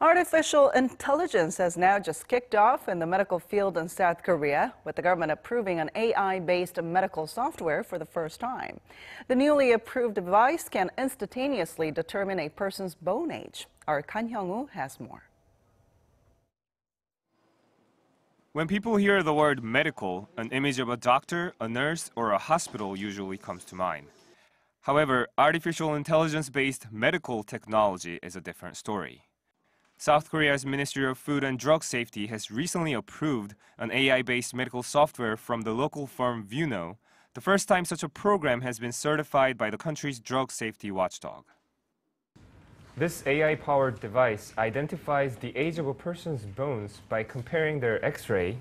Artificial intelligence has now just kicked off in the medical field in South Korea, with the government approving an AI-based medical software for the first time. The newly approved device can instantaneously determine a person's bone age. Our Kan Hyeong-woo has more. When people hear the word medical, an image of a doctor, a nurse, or a hospital usually comes to mind. However, artificial intelligence-based medical technology is a different story. South Korea's Ministry of Food and Drug Safety has recently approved an AI-based medical software from the local firm Vuno, the first time such a program has been certified by the country's drug safety watchdog. This AI-powered device identifies the age of a person's bones by comparing their X-ray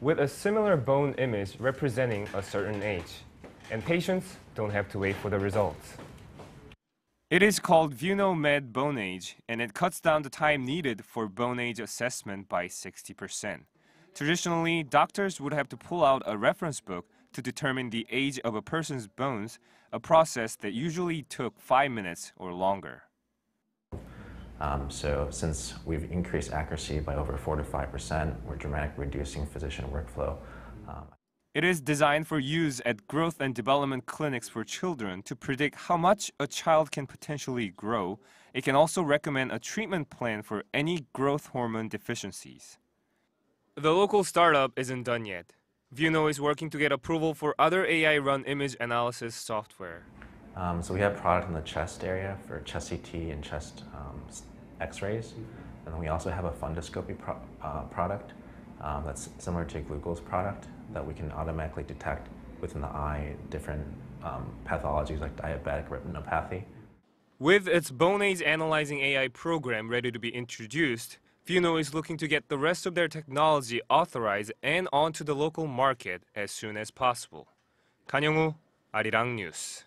with a similar bone image representing a certain age, and patients don't have to wait for the results. It is called VunoMed Bone Age, and it cuts down the time needed for bone age assessment by 60%. Traditionally, doctors would have to pull out a reference book to determine the age of a person's bones, a process that usually took five minutes or longer. Um, so since we've increased accuracy by over 4 to 5%, we're dramatically reducing physician workflow. Um, it is designed for use at growth and development clinics for children to predict how much a child can potentially grow. It can also recommend a treatment plan for any growth hormone deficiencies. The local startup isn't done yet. Vuno is working to get approval for other AI-run image analysis software. Um, so we have product in the chest area for chest CT and chest um, X-rays. And then we also have a fundoscopy pro uh, product um, that's similar to a glucose product that we can automatically detect within the eye different um, pathologies like diabetic retinopathy. With its bone age analyzing AI program ready to be introduced, Vuno is looking to get the rest of their technology authorized and onto the local market as soon as possible. Kan Hyeong-woo, Arirang News.